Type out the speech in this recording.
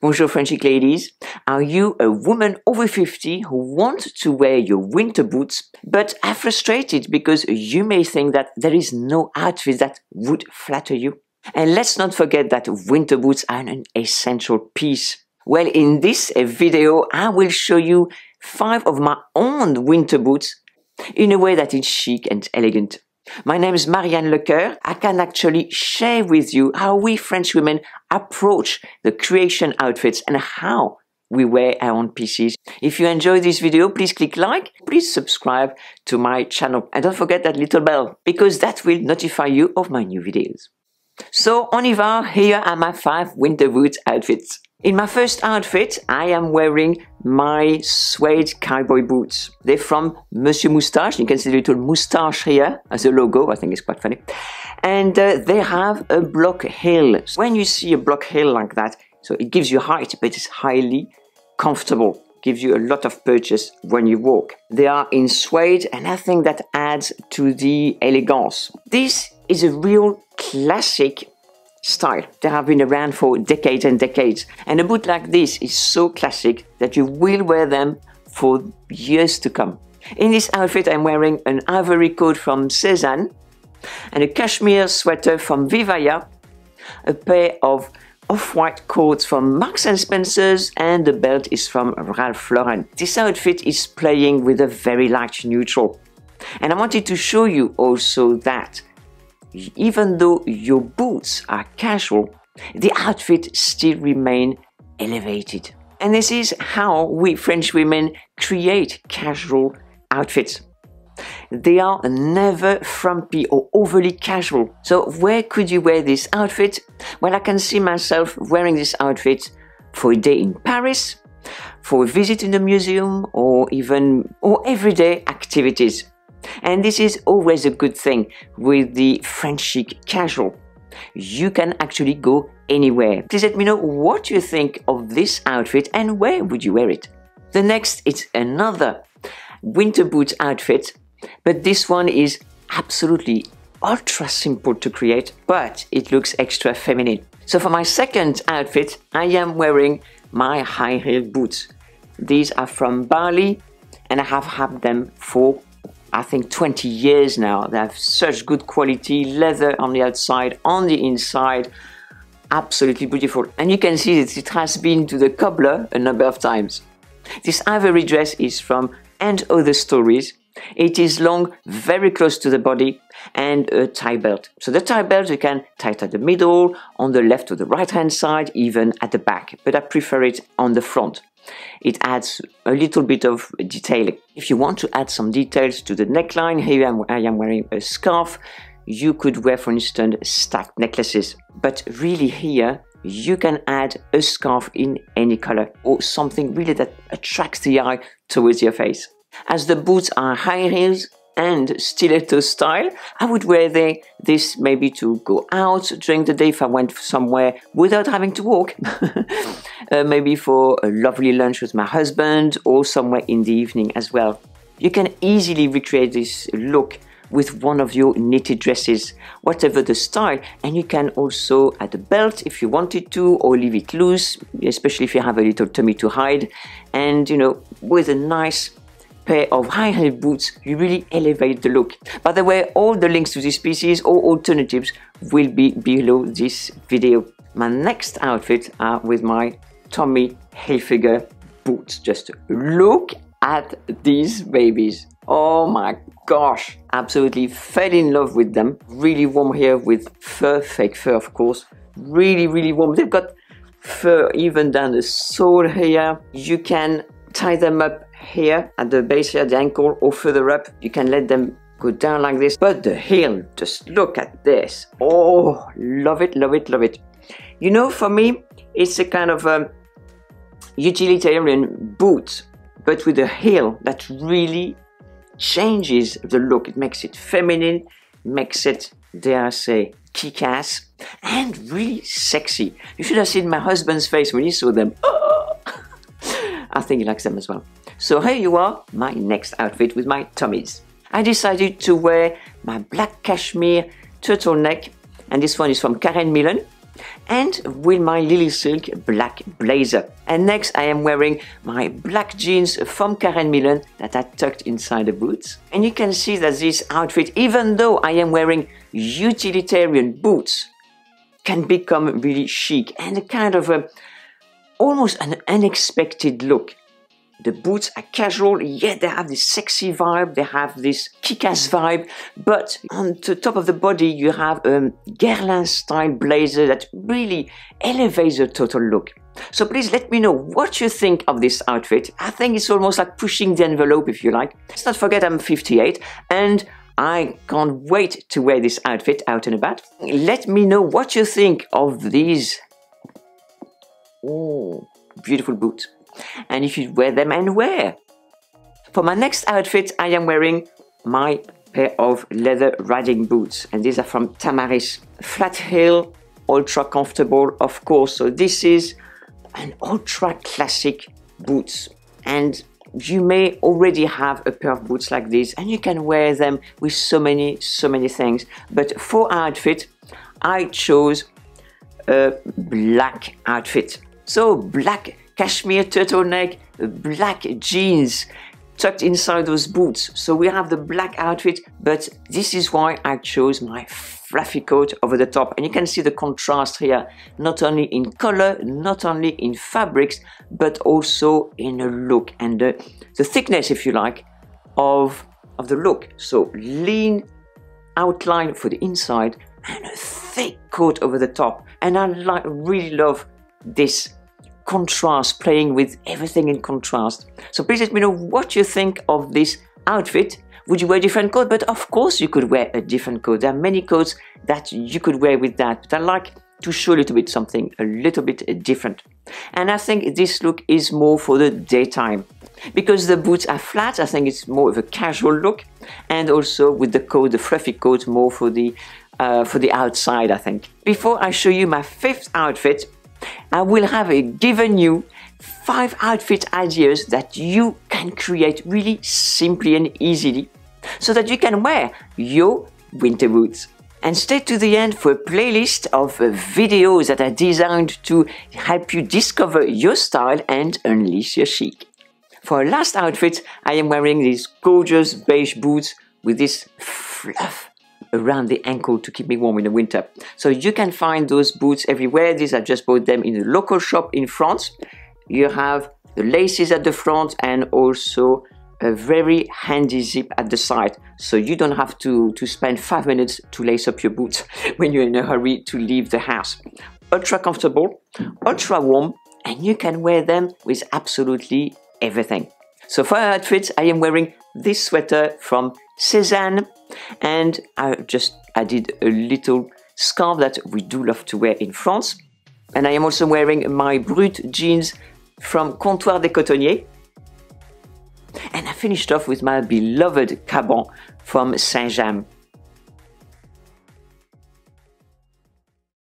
Bonjour French chic ladies. Are you a woman over 50 who wants to wear your winter boots but are frustrated because you may think that there is no outfit that would flatter you? And let's not forget that winter boots are an essential piece. Well, in this video, I will show you five of my own winter boots in a way that is chic and elegant. My name is Marie-Anne Lecoeur. I can actually share with you how we French women approach the creation outfits and how we wear our own pieces. If you enjoy this video, please click like, please subscribe to my channel and don't forget that little bell because that will notify you of my new videos. So on y va, here are my five winter boots outfits. In my first outfit, I am wearing my suede cowboy boots. They're from Monsieur Moustache. You can see the little moustache here as a logo. I think it's quite funny. And uh, they have a block heel. When you see a block heel like that, so it gives you height, but it's highly comfortable. Gives you a lot of purchase when you walk. They are in suede and I think that adds to the elegance. This is a real classic style. They have been around for decades and decades. And a boot like this is so classic that you will wear them for years to come. In this outfit, I'm wearing an ivory coat from Sézane and a cashmere sweater from Vivaia, a pair of off-white coats from Marks and Spencer's and the belt is from Ralph Lauren. This outfit is playing with a very light neutral. And I wanted to show you also that even though your boots are casual, the outfit still remain elevated. And this is how we French women create casual outfits. They are never frumpy or overly casual. So where could you wear this outfit? Well, I can see myself wearing this outfit for a day in Paris, for a visit in the museum, or even or everyday activities. And this is always a good thing with the French chic casual. You can actually go anywhere. Please let me know what you think of this outfit and where would you wear it. The next is another winter boots outfit, but this one is absolutely ultra simple to create, but it looks extra feminine. So for my second outfit, I am wearing my high heel boots. These are from Bally and I have had them for I think 20 years now. They have such good quality, leather on the outside, on the inside, absolutely beautiful. And you can see that it has been to the cobbler a number of times. This ivory dress is from And Other Stories. It is long, very close to the body, and a tie belt. So the tie belt you can tie it at the middle, on the left or the right hand side, even at the back, but I prefer it on the front. It adds a little bit of detailing. If you want to add some details to the neckline, here I am wearing a scarf. You could wear, for instance, stacked necklaces. But really here, you can add a scarf in any color or something really that attracts the eye towards your face. As the boots are high heels, and stiletto style. I would wear they, this maybe to go out during the day if I went somewhere without having to walk. uh, maybe for a lovely lunch with my husband or somewhere in the evening as well. You can easily recreate this look with one of your knitted dresses, whatever the style, and you can also add a belt if you wanted to, or leave it loose, especially if you have a little tummy to hide, and you know, with a nice pair of high heel boots, you really elevate the look. By the way, all the links to these pieces or alternatives will be below this video. My next outfit are with my Tommy Hilfiger boots. Just look at these babies. Oh my gosh, absolutely fell in love with them. Really warm here with fur, fake fur of course. Really, really warm. They've got fur even down the sole here. You can tie them up here at the base here, the ankle or further up. You can let them go down like this. But the heel, just look at this. Oh, love it, love it, love it. You know, for me, it's a kind of um, utilitarian boot, but with a heel that really changes the look. It makes it feminine, makes it, dare I say, kick-ass, and really sexy. You should have seen my husband's face when he saw them. Oh! I think he likes them as well. So here you are, my next outfit with my tummies. I decided to wear my black cashmere turtleneck and this one is from Karen Millen and with my Lily Silk black blazer. And next I am wearing my black jeans from Karen Millen that are tucked inside the boots. And you can see that this outfit, even though I am wearing utilitarian boots, can become really chic and a kind of a almost an unexpected look. The boots are casual, yet they have this sexy vibe, they have this kick-ass vibe, but on the top of the body you have a Guerlain style blazer that really elevates the total look. So please let me know what you think of this outfit. I think it's almost like pushing the envelope if you like. Let's not forget I'm 58 and I can't wait to wear this outfit out and about. Let me know what you think of these oh, beautiful boots and if you wear them and where. For my next outfit, I am wearing my pair of leather riding boots, and these are from Tamaris. Flat heel, ultra comfortable, of course. So this is an ultra classic boots, and you may already have a pair of boots like this, and you can wear them with so many, so many things. But for outfit, I chose a black outfit. So black cashmere turtleneck, black jeans tucked inside those boots. So we have the black outfit, but this is why I chose my fluffy coat over the top. And you can see the contrast here, not only in color, not only in fabrics, but also in the look and the, the thickness, if you like, of, of the look. So lean outline for the inside and a thick coat over the top. And I like, really love this contrast, playing with everything in contrast. So please let me know what you think of this outfit. Would you wear a different coat? But of course you could wear a different coat. There are many coats that you could wear with that. But I like to show a little bit something a little bit different. And I think this look is more for the daytime. Because the boots are flat, I think it's more of a casual look. And also with the coat, the fluffy coat, more for the uh, for the outside, I think. Before I show you my fifth outfit, I will have given you five outfit ideas that you can create really simply and easily so that you can wear your winter boots. And stay to the end for a playlist of uh, videos that are designed to help you discover your style and unleash your chic. For our last outfit, I am wearing these gorgeous beige boots with this fluff around the ankle to keep me warm in the winter. So you can find those boots everywhere. These I just bought them in a local shop in France. You have the laces at the front and also a very handy zip at the side so you don't have to, to spend five minutes to lace up your boots when you're in a hurry to leave the house. Ultra comfortable, ultra warm, and you can wear them with absolutely everything. So for outfits, I am wearing this sweater from Sézane and I just added a little scarf that we do love to wear in France. And I am also wearing my Brut jeans from Comptoir des Cotonniers. And I finished off with my beloved Caban from Saint-James.